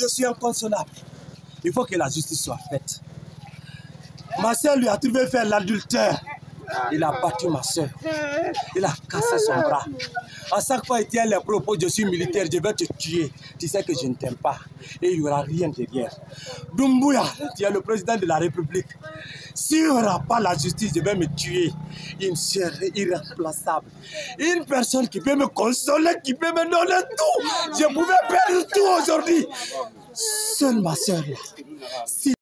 Je suis inconsolable. Il faut que la justice soit faite. Ma soeur lui a trouvé faire l'adultère. Il a battu ma soeur. Il a cassé son bras. À chaque fois, il tient les propos Je suis militaire, je vais te tuer. Tu sais que je ne t'aime pas. Et il n'y aura rien derrière. Doumbouya, tu es le président de la République. S'il n'y aura pas la justice, je vais me tuer. Une sœur irremplaçable. Une personne qui peut me consoler, qui peut me donner tout. Je pouvais perdre tout aujourd'hui. Seule ma soeur là. Si